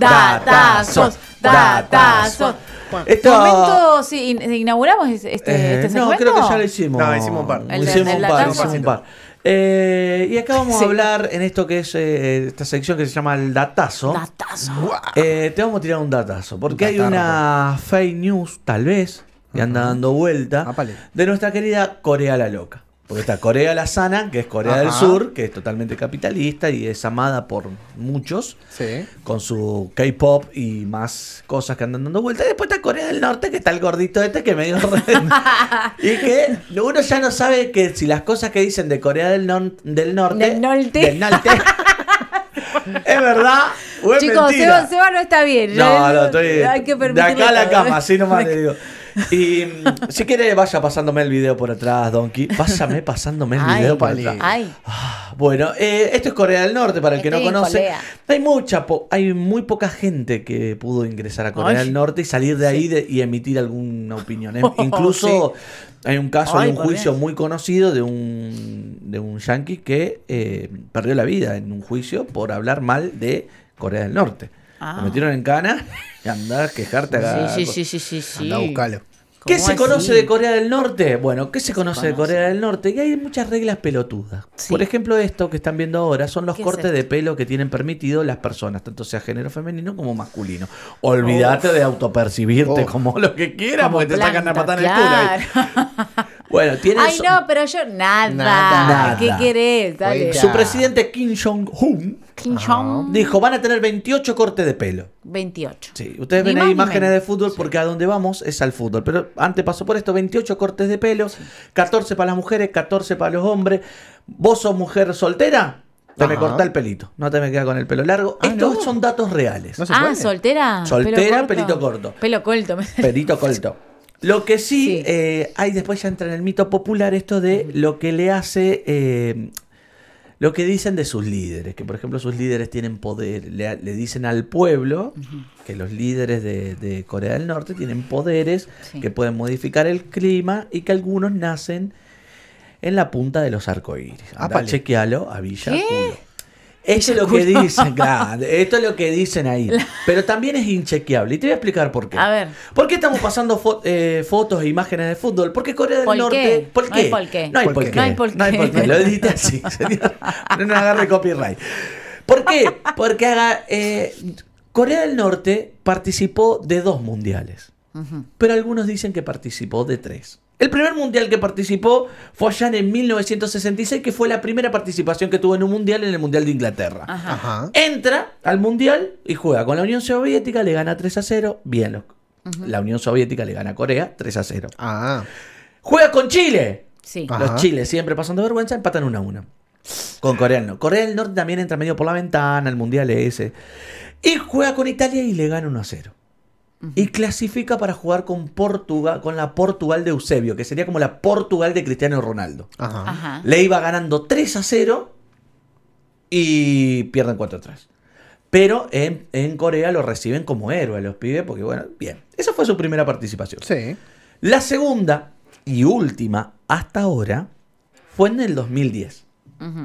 Datazos, datazos. Esto- Momento, sí, in- inauguramos este, este, Eh, este no, creo que ya lo hicimos. No, hicimos un par. El hicimos del un par, hicimos un par. Eh, y acá vamos Sí. a hablar en esto que es eh, esta sección que se llama el datazo. Datazo. Eh, te vamos a tirar un datazo, porque hay una fake news, tal vez, que anda dando vuelta, Apale. de nuestra querida Corea la Loca. Porque está Corea la Sana, que es Corea del. Sur, que es totalmente capitalista y es amada por muchos, Sí. con su K-pop y más cosas que andan dando vuelta. Y después está Corea del Norte, que está el gordito este que medio Y que uno ya no sabe que si las cosas que dicen de Corea del, nor- del Norte. Del norte. del norte, es verdad o es Chicos, mentira. Seba, Seba no está bien. No, no, estoy Hay que de acá a la cama, así nomás le digo. Y mm, si quiere, vaya pasándome el video por atrás, Donkey. Pásame pasándome el Ay, video por atrás. Ay, Ah, Bueno, eh, esto es Corea del Norte, para el que no conoce. Corea. Hay mucha, po- hay muy poca gente que pudo ingresar a Corea Ay. del Norte y salir de ahí de- y emitir alguna opinión. Em- Oh, Incluso hay un caso, Ay, hay un juicio muy conocido de un, de un yankee que eh, perdió la vida en un juicio por hablar mal de Corea del Norte. Ah. Lo metieron en cana y andar a quejarte a sí, sí, sí, sí, sí, a buscarlo. ¿Qué ¿Cómo se así? conoce de Corea del Norte? Bueno, ¿qué se conoce de? Corea del Norte? Y hay muchas reglas pelotudas. Sí. Por ejemplo, esto que están viendo ahora son los ¿Qué es cortes de pelo que tienen permitido las personas, tanto sea género femenino como masculino. Olvídate de autopercibirte Oh. como lo que quieras, Como porque te sacan la planta, patada en el culo. ahí. Bueno, tiene Ay, no, pero yo nada. Nada. ¿Qué querés? Dale. Su presidente Kim Jong-un Kim Jong dijo, van a tener 28 cortes de pelo. 28. Sí, ustedes Ni ven ahí imágenes de fútbol porque a donde vamos es al fútbol. Pero antes pasó por esto, 28 cortes de pelo, 14 para las mujeres, 14 para los hombres. ¿Vos sos mujer soltera? Te me Ajá. corta el pelito, no te me queda con el pelo largo. Ah, Estos no. son datos reales. No Ah, soltera. Soltera, pelo pelito corto. Pelo corto. Pelito corto. Lo que sí, Sí. eh, hay después ya entra en el mito popular esto de lo que le hace, eh, lo que dicen de sus líderes, que por ejemplo sus líderes tienen poder, le, le dicen al pueblo que los líderes de, de Corea del Norte tienen poderes Sí. que pueden modificar el clima y que algunos nacen en la punta de los arcoíris. Andá, Apale. chequealo a Villa ¿Qué? Culo. Esto es lo que dicen, claro, esto es lo que dicen ahí. Pero también es inchequeable. Y te voy a explicar por qué. A ver. ¿Por qué estamos pasando fo- eh, fotos e imágenes de fútbol? Porque Corea del ¿Por Norte. qué? ¿Por No hay qué? por qué. No hay ¿Por qué? qué. No hay por No hay qué. por qué. Lo edité así. señor. No nos agarre copyright. ¿Por qué? Porque haga, eh, Corea del Norte participó de dos mundiales. Pero algunos dicen que participó de tres. El primer mundial que participó fue allá en 1966, que fue la primera participación que tuvo en un mundial en el Mundial de Inglaterra. Ajá. Ajá. Entra al mundial y juega con la Unión Soviética, le gana 3 a 0. Bien, lo- la Unión Soviética le gana a Corea 3 a 0. Ah. Juega con Chile. Sí. Los Chiles siempre pasando vergüenza, empatan 1 a 1. Con Corea del Norte. Corea del Norte también entra medio por la ventana, el mundial ese. Y juega con Italia y le gana 1 a 0. Y clasifica para jugar con Portugal, con la Portugal de Eusebio, que sería como la Portugal de Cristiano Ronaldo. Ajá. Ajá. Le iba ganando 3 a 0 y pierden 4 a 3. Pero en, en Corea lo reciben como héroe los pibes, porque bueno, bien. Esa fue su primera participación. Sí. La segunda y última hasta ahora fue en el 2010.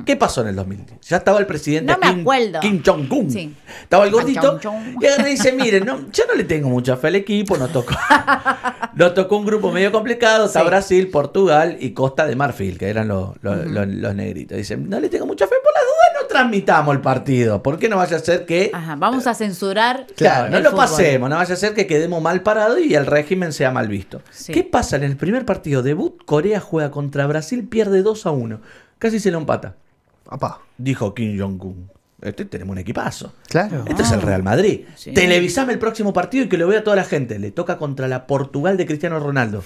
¿Qué pasó en el 2010? Ya estaba el presidente No Kim. Kim Jong-un. Sí. Estaba el gordito. Y agarra y dice, miren, no, yo no le tengo mucha fe al equipo, nos tocó, nos tocó un grupo medio complicado, está Sí. Brasil, Portugal y Costa de Marfil, que eran los, los, los- los negritos. Dicen, no le tengo mucha fe, por las dudas transmitamos el partido. ¿Por qué no vaya a ser que... Ajá. Vamos a censurar. Claro, no lo fútbol. pasemos, no vaya a ser que quedemos mal parados y el régimen sea mal visto. Sí. ¿Qué pasa en el primer partido debut? Corea juega contra Brasil, pierde 2 a 1. Casi se lo empata. Apá. Dijo Kim Jong-un. Este tenemos un equipazo. Claro. Este es el Real Madrid. Sí. Televisame el próximo partido y que lo vea toda la gente. Le toca contra la Portugal de Cristiano Ronaldo.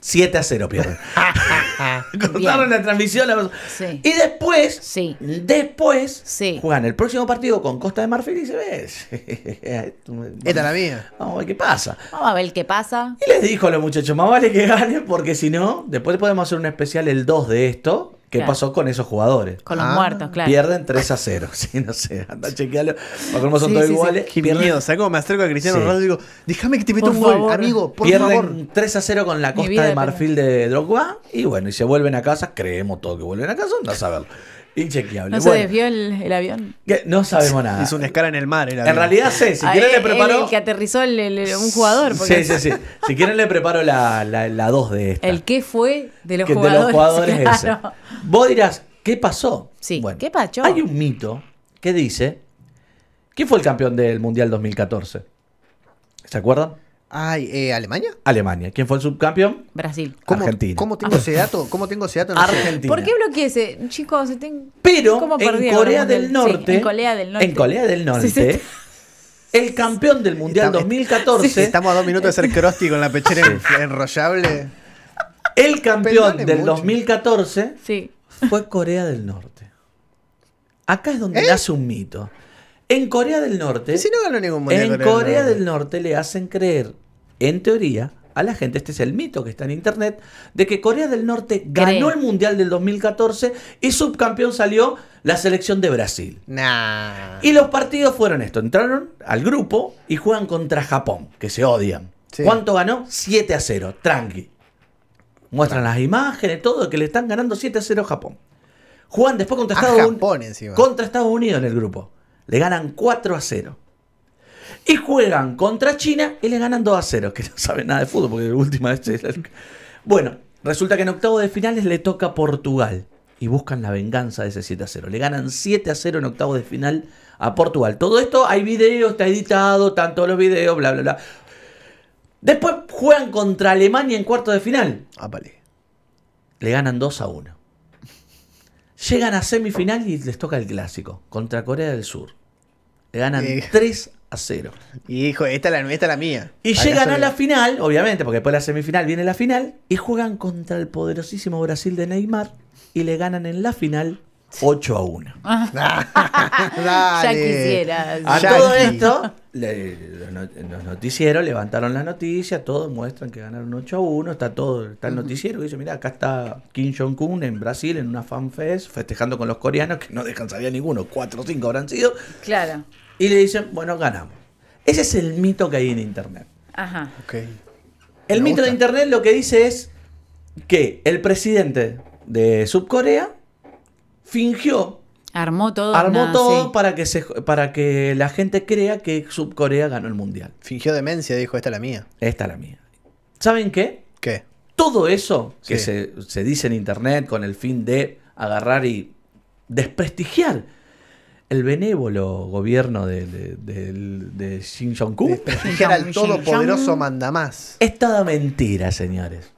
7 a 0 pierde. Cortaron la transmisión. la- Sí. Y después, Sí. después, Sí. juegan el próximo partido con Costa de Marfil y se ve. Esta es la mía. Vamos a ver qué pasa. Vamos a ver qué pasa. Y les dijo a los muchachos, más vale que ganen porque si no, después podemos hacer un especial el 2 de esto. ¿Qué Claro. pasó con esos jugadores? Con los Ah, muertos, claro. Pierden 3 a 0. Sí, no sé, anda a chequearlo. Cómo son Sí, todos sí, sí. iguales. Qué pierden, miedo. ¿Sabes cómo me acerco a Cristiano Sí. Ronaldo y digo, déjame que te meta Por un gol, favor. amigo, por pierden favor? 3 a 0 con la costa de marfil de Drogba. Y bueno, y se vuelven a casa. Creemos todo que vuelven a casa, anda a saberlo. Inchequeable. ¿No se Bueno, desvió el, el avión? no sabemos nada. Hizo una escala en el mar. el En realidad sé, si Ah, quieren le preparo. El que aterrizó el- el- un jugador. porque Sí, sí, sí. Si quieren le preparo la, la, la 2 de esta. El qué fue de los que jugadores. de los jugadores claro. ese. Vos dirás, ¿qué pasó? Sí, ¿qué pasó? Hay un mito que dice, ¿quién fue el campeón del Mundial 2014? ¿Se acuerdan? Ay, eh, ¿Alemania? Alemania. ¿Quién fue el subcampeón? Brasil. ¿Cómo, Argentina. ¿Cómo tengo ese dato? ¿Cómo tengo ese dato? No sé. Argentina. ¿Por qué bloqueé ese? Chicos, ten- Pero ¿cómo en Corea el del? Norte. Sí, en Corea del Norte. En Corea del Norte. Sí, sí. El campeón del Mundial Estamos- 2014. Estamos a dos minutos de ser Krusty con la pechera en- enrollable. El campeón Perdone del mucho. 2014 Sí. fue Corea del Norte. Acá es donde ¿Eh? nace un mito. En Corea del Norte. Si no ganó ningún mundial. En Corea del Norte le hacen creer, en teoría, a la gente, este es el mito que está en internet, de que Corea del Norte ganó Cree. el Mundial del 2014 y subcampeón salió la selección de Brasil. Nah. Y los partidos fueron esto, entraron al grupo y juegan contra Japón, que se odian. Sí. ¿Cuánto ganó? 7 a 0, tranqui. Muestran las imágenes, todo, que le están ganando 7 a 0 a Japón. Juegan después contra Estados Unidos Japón encima. contra Estados Unidos en el grupo. Le ganan 4 a 0. Y juegan contra China y le ganan 2 a 0. Que no saben nada de fútbol porque la última vez. es Bueno, resulta que en octavo de finales le toca a Portugal. Y buscan la venganza de ese 7 a 0. Le ganan 7 a 0 en octavo de final a Portugal. Todo esto hay video, está editado, están todos los videos, bla, bla, bla. Después juegan contra Alemania en cuarto de final Ah, vale. le ganan 2 a 1. Llegan a semifinal y les toca el clásico contra Corea del Sur. Ganan Eh. 3 a 0. Y dijo, esta es la, esta es la mía. Y Acá llegan a la final, obviamente, porque después de la semifinal viene la final, y juegan contra el poderosísimo Brasil de Neymar y le ganan en la final 8 a 1. Ya Dale. quisieras. A todo esto, le- los no- los noticieros levantaron la noticia, todos muestran que ganaron 8 a 1, está todo, está el noticiero que dice, mira, acá está Kim Jong-un en Brasil en una fanfest, festejando con los coreanos, que no dejan salir a ninguno, 4 o 5 habrán sido, Claro. Y le dicen, bueno, ganamos. Ese es el mito que hay en Internet. Ajá. Ok. El Me mito de. Internet lo que dice es que el presidente de Subcorea fingió Armó todo. Armó una- todo sí. para que se, para que la gente crea que Subcorea ganó el mundial. Fingió demencia, dijo, esta es la mía. Esta es la mía. ¿Saben qué? ¿Qué? Todo eso que Sí. se, se dice en internet con el fin de agarrar y desprestigiar el benévolo gobierno de, de, de Desprestigiar al Jong- todopoderoso mandamás. es toda mentira, señores.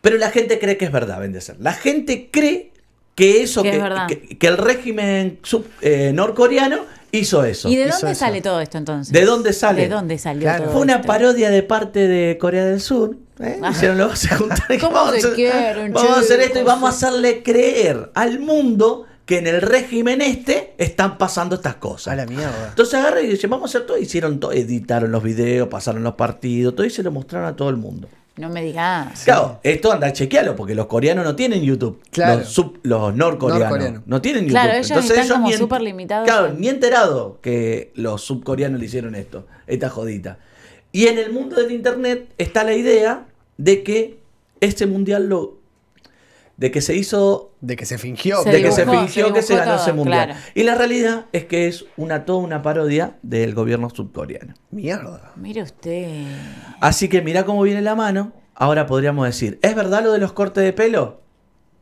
Pero la gente cree que es verdad, vende ser. La gente cree que eso, Que que, es verdad. que- que el régimen sub- eh, norcoreano hizo eso. ¿Y de dónde eso. sale todo esto entonces? ¿De dónde sale? ¿De dónde salió Claro. todo Fue una esto? parodia de parte de Corea del Sur. ¿eh? Hicieron los se juntaron y ¿Cómo vamos, se a hacer, quieren, vamos a hacer esto y vamos a hacerle creer al mundo que en el régimen este están pasando estas A cosas. la mierda. Entonces agarran y dicen, vamos a hacer todo. Hicieron todo, editaron los videos, pasaron los partidos, todo y se lo mostraron a todo el mundo. No me digas. Claro, esto anda a chequearlo, porque los coreanos no tienen YouTube. Claro. Los, sub- los norcoreanos no tienen YouTube. Claro, ellos están como ni en- súper limitados Claro, a- ni enterado que los subcoreanos le hicieron esto, esta jodita. Y en el mundo del internet está la idea de que este mundial lo. De que se hizo. De que se fingió. Se de que se fingió se que se ganó ese todo, mundial. claro. Y la realidad es que es una toda una parodia del gobierno subcoreano. Mierda. Mire usted. Así que mira cómo viene la mano. Ahora podríamos decir, ¿es verdad lo de los cortes de pelo?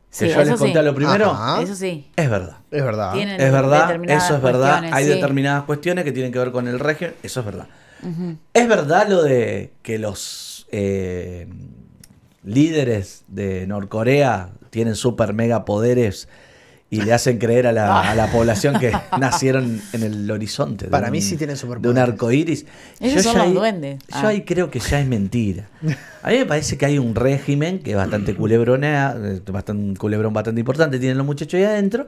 Que Sí, yo les eso conté sí. a lo primero. Ajá. Eso sí. Es verdad. Es verdad. Tienen Es verdad, eso es verdad. Hay sí. determinadas cuestiones que tienen que ver con el régimen, eso es verdad. Es verdad lo de que los eh, líderes de Norcorea tienen super mega poderes y le hacen creer a la, a la población que nacieron en el horizonte. de Para un- mí sí tienen De un superpoderes. arco iris. Esos son ya los ahí- duendes. Yo Ah. ahí creo que ya es mentira. A mí me parece que hay un régimen que es bastante culebronea, eh, bastante, un culebrón bastante importante, tienen los muchachos ahí adentro,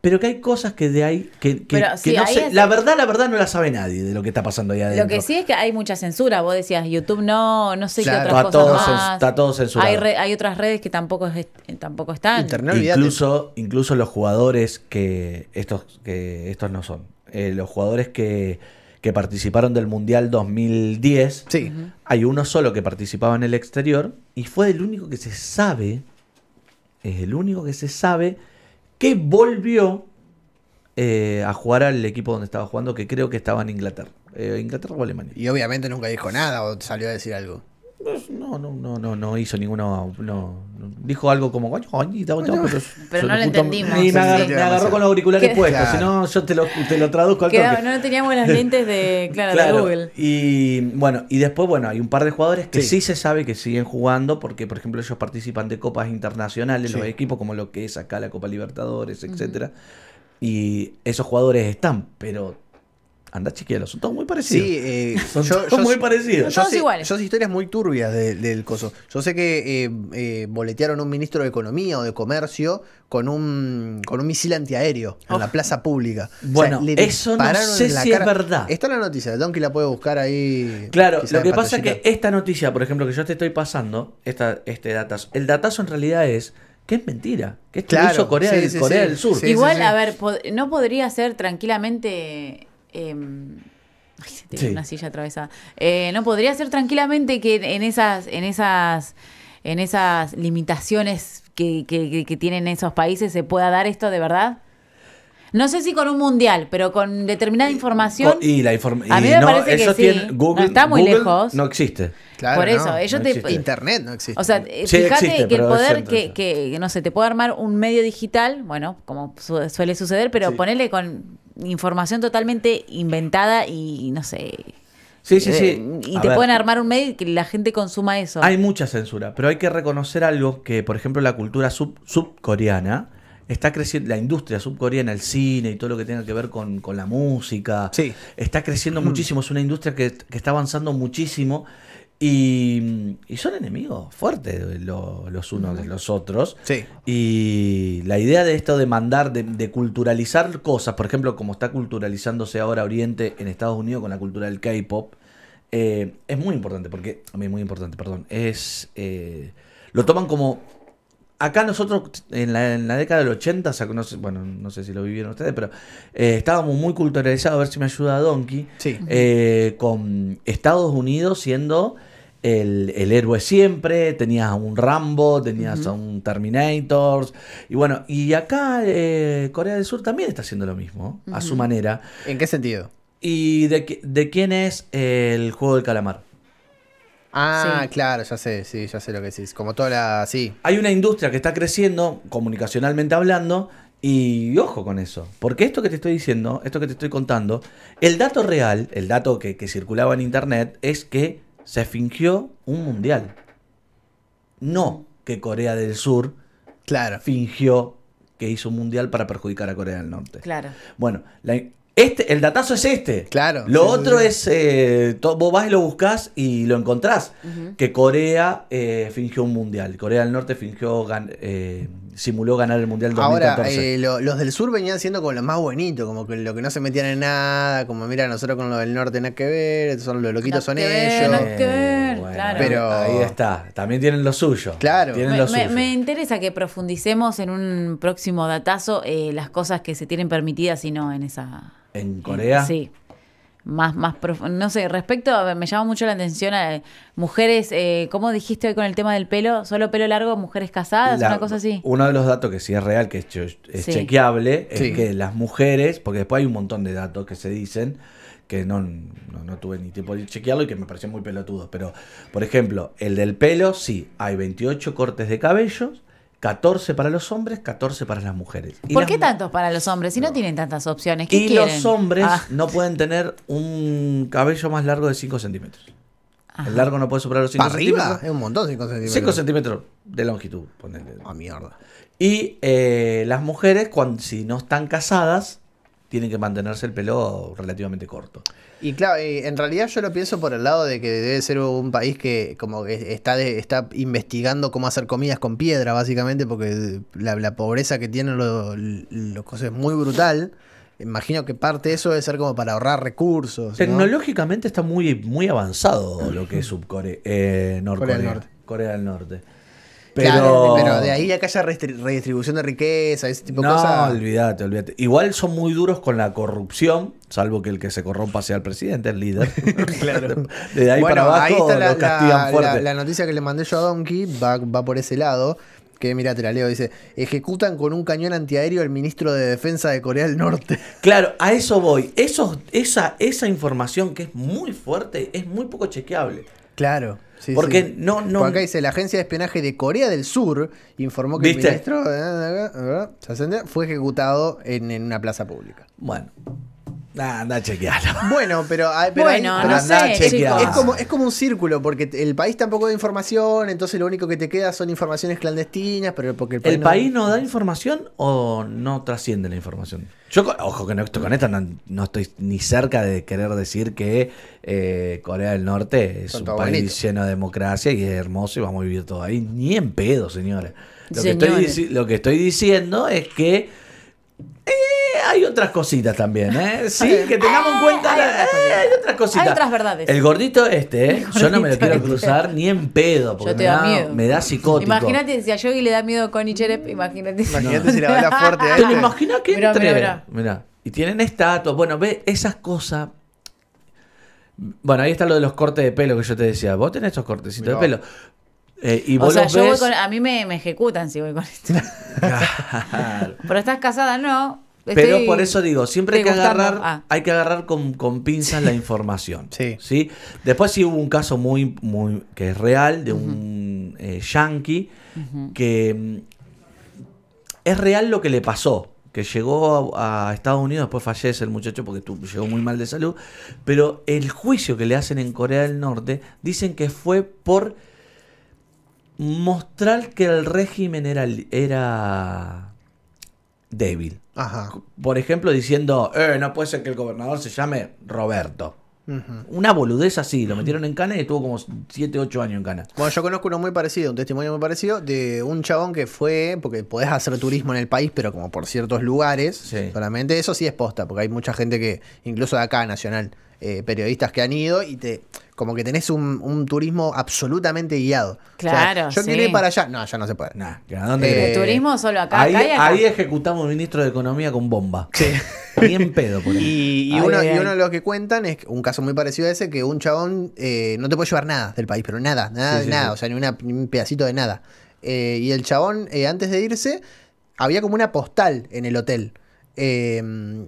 pero que hay cosas que de ahí, que, que- Pero que sí, no ahí sé- es- la verdad, la verdad no la sabe nadie de lo que está pasando ahí adentro. Lo que sí es que hay mucha censura. Vos decías, YouTube no, no sé Claro. qué otras Está cosas todo más. está todo censurado. Hay, re- hay otras redes que tampoco, es- tampoco están. Internet. Olvidate. incluso, incluso los jugadores que estos, que estos no son, eh, los jugadores que, que participaron del Mundial 2010, Sí. Hay uno solo que participaba en el exterior y fue el único que se sabe, es el único que se sabe que volvió eh, a jugar al equipo donde estaba jugando, que creo que estaba en Inglaterra. Eh, Inglaterra o Alemania. Y obviamente nunca dijo nada o salió a decir algo. Pues, no, no, no, no, no hizo ninguna. No, no. Dijo algo como. "Coño, coño", pero, Pero no lo entendimos, Y me, agarró, sí. me agarró con los auriculares puestos. Claro. Si no, yo te lo, te lo traduzco al Quedaba- toque. no teníamos las lentes de, claro, de Google. Y bueno, y después, bueno, hay un par de jugadores que sí. Sí. se sabe que siguen jugando porque, por ejemplo, ellos participan de copas internacionales, Sí. los equipos como lo que es acá la Copa Libertadores, etcétera. Y esos jugadores están, pero anda chequealo, son todos muy parecidos. Sí, eh, Son todos muy parecidos. Son todos sé, iguales. Yo sé historias muy turbias de- del coso. Yo sé que eh, eh, boletearon a un ministro de Economía o de Comercio con un, con un misil antiaéreo en la plaza pública. Bueno, eso no sé si es verdad. Está en la noticia, Donkey la puede buscar ahí. Claro, lo que pasa es que esta noticia, por ejemplo, que yo te estoy pasando, esta, este datazo, el datazo en realidad es que es mentira, que esto lo Claro, hizo Corea, sí, del, sí, Corea sí. del Sur. Sí, Igual, sí. a ver, pod- no podría ser tranquilamente. Em, ay, se te Sí. una silla atravesada. Eh, no podría ser tranquilamente que en esas, en esas, en esas limitaciones que, que- que- que tienen esos países se pueda dar esto de verdad. No sé si con un mundial, pero con determinada información. Y la informa- A mí me no, parece que sí. tiene- No Google, está muy Google lejos. No existe. Claro, por eso, no, ellos no te. existe. Internet no existe. O sea, Sí, fíjate existe, que el poder que, no sé, te puede armar un medio digital, bueno, como su- suele suceder, pero Sí. ponerle con información totalmente inventada y no sé. Sí, sí, sí. eh, y A te ver, pueden armar un medio y que la gente consuma eso. Hay mucha censura, pero hay que reconocer algo que, por ejemplo, la cultura sub- subcoreana está creciendo, la industria subcoreana, el cine y todo lo que tenga que ver con, con la música, Sí. está creciendo muchísimo, es una industria que, que está avanzando muchísimo y, y son enemigos fuertes los unos de los otros. Sí. Y la idea de esto de mandar, de, de culturalizar cosas, por ejemplo, como está culturalizándose ahora Oriente en Estados Unidos con la cultura del K-pop, eh, es muy importante, porque, a mí muy importante, perdón, es, eh, lo toman como, acá nosotros en la, en la década del 80, o sea, no sé- bueno, no sé si lo vivieron ustedes, pero eh, estábamos muy culturalizados, a ver si me ayuda Donkey, Sí. eh, con Estados Unidos siendo el, el héroe siempre, tenías a un Rambo, tenías a un Terminator, y bueno, y acá eh, Corea del Sur también está haciendo lo mismo, a su manera. ¿En qué sentido? ¿Y de, de quién es el juego del calamar? Ah, Sí. claro, ya sé, sí, ya sé lo que decís. Como toda la. Sí. Hay una industria que está creciendo, comunicacionalmente hablando, y ojo con eso. Porque esto que te estoy diciendo, esto que te estoy contando, el dato real, el dato que, que circulaba en internet, es que se fingió un mundial. No que Corea del Sur Claro. fingió que hizo un mundial para perjudicar a Corea del Norte. Claro. Bueno, la- este, el datazo es este. Claro, Lo sí, otro sí. es, eh, vos vas y lo buscás y lo encontrás. Que Corea eh, fingió un mundial. Corea del Norte fingió, gan- eh, simuló ganar el mundial Ahora, 2014. eh, lo- los del sur venían siendo como los más bonitos, como que lo que no se metían en nada, como mira, nosotros con los del norte nada que ver, son los loquitos son que ver, ellos. nada que ver, claro. Pero- Ahí está. También tienen lo suyo. Claro. Tienen Me, lo me- suyo. me interesa que profundicemos en un próximo datazo eh, las cosas que se tienen permitidas y no en esa. ¿En Corea? Sí. Más, más profu- no sé, respecto, a- me llama mucho la atención a mujeres, eh, ¿cómo dijiste hoy con el tema del pelo? ¿Solo pelo largo, mujeres casadas? La- una cosa así. Uno de los datos que sí es real, que es, che- es Sí. chequeable, es Sí. que las mujeres, porque después hay un montón de datos que se dicen, que no, no, no tuve ni tiempo de chequearlo y que me parecen muy pelotudos. Pero, por ejemplo, el del pelo, sí, hay 28 cortes de cabellos, 14 para los hombres, 14 para las mujeres. Y ¿Por las qué tantos para los hombres? Si no, tienen tantas opciones. ¿Qué Y quieren? los hombres Ah, no pueden tener un cabello más largo de 5 centímetros. Ajá. El largo no puede superar los 5 ¿Para arriba? centímetros. Es un montón, 5 centímetros. 5 centímetros de longitud, ponele. Ah, mierda. Y eh, las mujeres, cuando, si no están casadas, tienen que mantenerse el pelo relativamente corto. Y claro, en realidad yo lo pienso por el lado de que debe ser un país que como que está, de- está investigando cómo hacer comidas con piedra, básicamente, porque la, la pobreza que tienen los, los cosas es muy brutal. Imagino que parte de eso debe ser como para ahorrar recursos. ¿no? Tecnológicamente está muy, muy avanzado lo que es Subcorea, eh, Corea del Norte. Corea del Norte. Pero, Claro, pero de ahí a que haya redistribución de riqueza, ese tipo de no, cosas. olvídate, olvídate. Igual son muy duros con la corrupción, salvo que el que se corrompa sea el presidente, el líder. Claro. De ahí bueno, para abajo ahí está la, castigan la- la noticia que le mandé yo a Donkey, va, va por ese lado. Que mira, te la leo, dice, ejecutan con un cañón antiaéreo al ministro de Defensa de Corea del Norte. Claro, a eso voy. Eso, esa, esa información que es muy fuerte es muy poco chequeable. Claro. Sí, Porque sí. no- no- acá dice, la agencia de espionaje de Corea del Sur informó que ¿Viste? el ministro eh, ¿se entiende? fue ejecutado en, en una plaza pública. Bueno, nah, anda a chequearlo. Bueno, pero, pero Bueno, pero no sé, chicos. Es como, es como un círculo, porque el país tampoco da información, entonces lo único que te queda son informaciones clandestinas, pero porque el país, ¿El país no da información o no trasciende la información? Yo, ojo, que no, esto- con esto no, no estoy ni cerca de querer decir que eh, Corea del Norte es Son un país lleno de democracia y es hermoso y vamos a vivir todo ahí. Ni en pedo, señora. Lo, que estoy, Señores. lo que estoy diciendo es que hay otras cositas también, ¿eh? Sí, que tengamos en cuenta. Hay otras eh, cositas. hay otras cositas. Hay otras verdades. El gordito este, ¿eh? yo no me lo quiero este. cruzar ni en pedo, porque Yo te me, da da, miedo. me da psicótico. Imagínate si a Yogi le da miedo con Cherep, imagínate. Imagínate si la bala fuerte a ¿Te lo este. imaginas que Mirá, entre? mirá, Mirá. Y tienen estatuas. Bueno, ve esas cosas. Bueno, ahí está lo de los cortes de pelo que yo te decía. Vos tenés estos cortecitos Mirá. de pelo. Eh, y O vos sea, los yo voy con, a mí me, me ejecutan si voy con esto. Claro. Pero estás casada, no. Pero por eso digo, siempre hay que agarrar, Ah. hay que agarrar con, con pinzas la información. Sí. Después sí hubo un caso muy, muy, que es real, de un eh, yankee, que mm, es real lo que le pasó. Que llegó a, a Estados Unidos, después fallece el muchacho porque tu- llegó muy mal de salud. Pero el juicio que le hacen en Corea del Norte dicen que fue por mostrar que el régimen era, era débil. Ajá. Por ejemplo, diciendo, eh, no puede ser que el gobernador se llame Roberto. Una boludez así, lo metieron en cana y estuvo como 7, 8 años en cana. Bueno, yo conozco uno muy parecido, un testimonio muy parecido, de un chabón que fue, porque podés hacer turismo en el país, pero como por ciertos lugares, Sí. solamente eso sí es posta, porque hay mucha gente que, incluso de acá, nacional, eh, periodistas que han ido y te, como que tenés un, un turismo absolutamente guiado. O sea, Claro, yo sí. quiero ir para allá. No, allá no se puede. Nah, ¿a dónde Eh, turismo solo acá, ahí, acá y acá. ahí ejecutamos un ministro de Economía con bomba. Ni en pedo, por ahí. Y, y Ay, uno, ay, y ay. uno de los que cuentan es un caso muy parecido a ese, que un chabón eh, no te puede llevar nada del país, pero nada, nada, Sí, sí, nada, sí. o sea, ni, una- ni un pedacito de nada. Eh, y el chabón, eh, antes de irse, había como una postal en el hotel. Eh,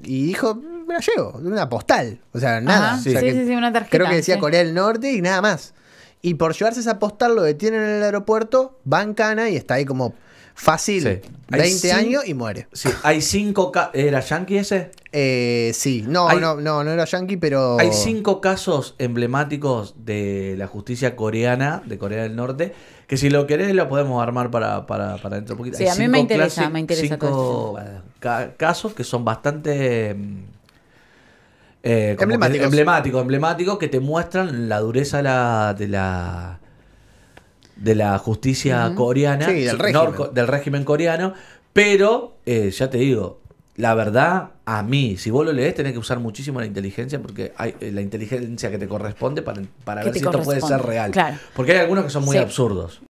y dijo, me la llevo, una postal, o sea, nada. Ajá, O sea sí, que sí, sí, una tarjeta, Creo que decía sí. Corea del Norte y nada más. Y por llevarse esa postal lo detienen en el aeropuerto, va en cana y está ahí como fácil, Sí. Hay 20 cin- años y muere. Sí, hay cinco ¿Era yankee ese? Eh, sí, no, Hay- no, no, no era yankii, pero... Hay cinco casos emblemáticos de la justicia coreana, de Corea del Norte, que si lo querés lo podemos armar para, para, para dentro de poquito. Sí, Hay a mí me interesa, me interesa cinco, todo casos que son bastante... eh, que Emblemáticos. emblemáticos, emblemáticos, que te muestran la dureza de la... De la de la justicia coreana, Sí, del régimen. norco- del régimen coreano, pero eh, ya te digo, la verdad, a mí, si vos lo lees, tenés que usar muchísimo la inteligencia, porque hay eh, la inteligencia que te corresponde para, para ver si esto puede ser real. claro. Porque hay algunos que son muy Sí. absurdos.